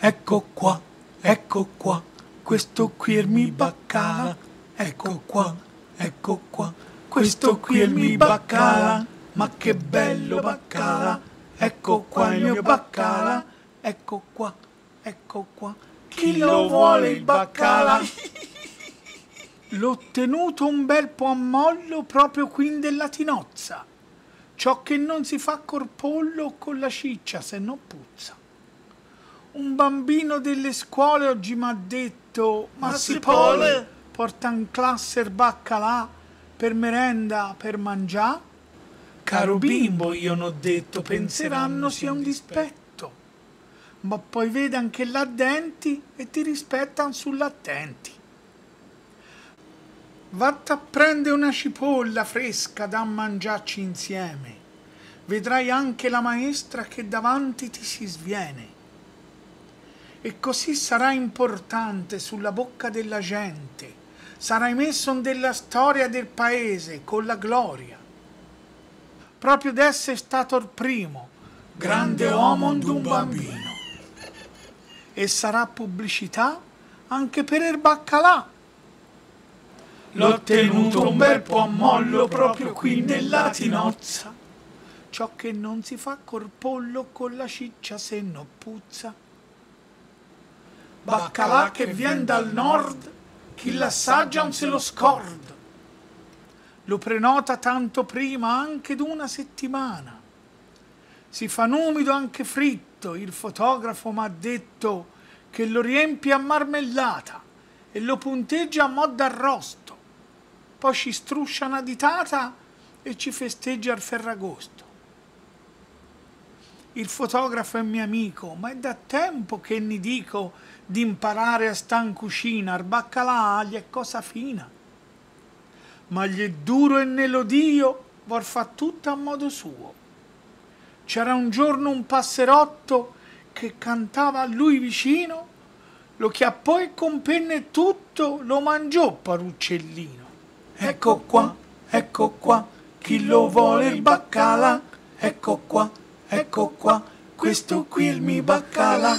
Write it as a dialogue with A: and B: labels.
A: ecco qua, ecco qua, questo qui è il mio baccala, ecco qua, ecco qua, questo qui è il mio baccala, ma che bello baccala, ecco qua il mio baccala, ecco qua, ecco qua, chi lo vuole il baccala? L'ho tenuto un bel po' a mollo proprio qui in della tinozza, ciò che non si fa col pollo con la ciccia se no puzza. Bambino delle scuole oggi m'ha detto, ma,
B: Ma
A: si
B: puole?
A: porta in classe il baccalà per merenda, per mangià? Caro bimbo, io non ho detto, penseranno sia un dispetto. Ma poi vede anche là denti e ti rispettano sull'attenti. Vatta a prendere una cipolla fresca da mangiarci insieme. Vedrai anche la maestra che davanti ti si sviene. E così sarà importante sulla bocca della gente. Sarai messo nella storia del paese con la gloria. Proprio d'essere stato il primo grande uomo d'un bambino. E sarà pubblicità anche per il baccalà. L'ho tenuto un bel po' a mollo proprio qui nella tinozza. Ciò che non si fa col pollo con la ciccia se no puzza. Baccalà che vien dal nord, chi l'assaggia non se lo scorda. Lo prenota tanto prima anche d'una settimana. Si fa numido anche fritto, il fotografo m'ha detto che lo riempie a marmellata e lo punteggia a mo' d'arrosto. Poi ci struscia una ditata e ci festeggia il Ferragosto. Il fotografo è mio amico, ma è da tempo che ne dico di imparare a sta in cucina, baccalà gli è cosa fina. Ma gli è duro e nelodio, vor fa tutto a modo suo. C'era un giorno un passerotto che cantava a lui vicino, lo chiappò e con penne e tutto lo mangiò paruccellino. Ecco qua, ecco qua, chi lo vuole il baccala? Ecco qua, ecco qua, questo qui è il mio baccala.